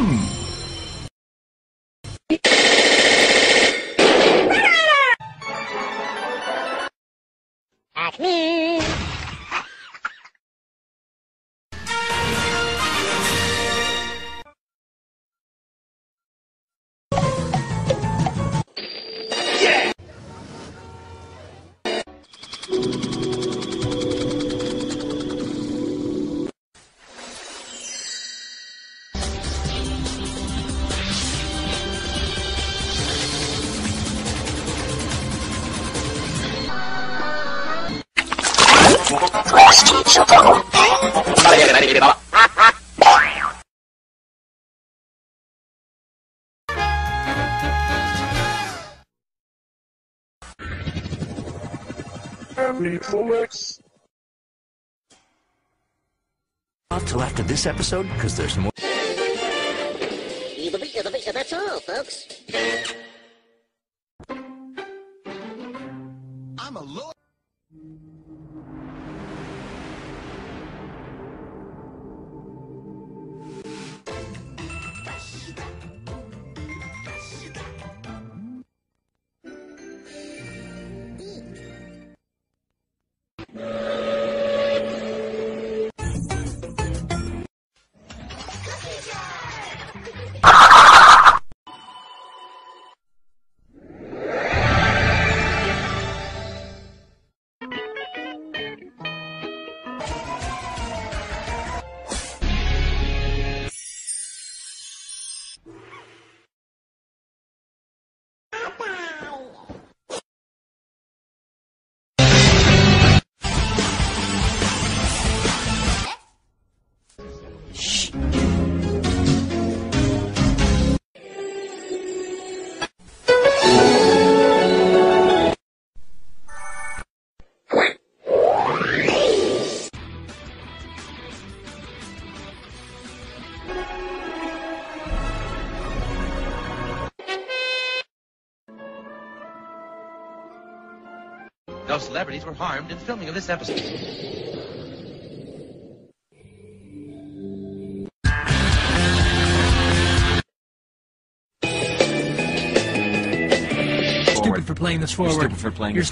Me. Yeah. Acme! Not till after this episode, because there's more. That's all, folks. I'm a lawyer. No celebrities were harmed in filming of this episode. Playing this forward. for playing You're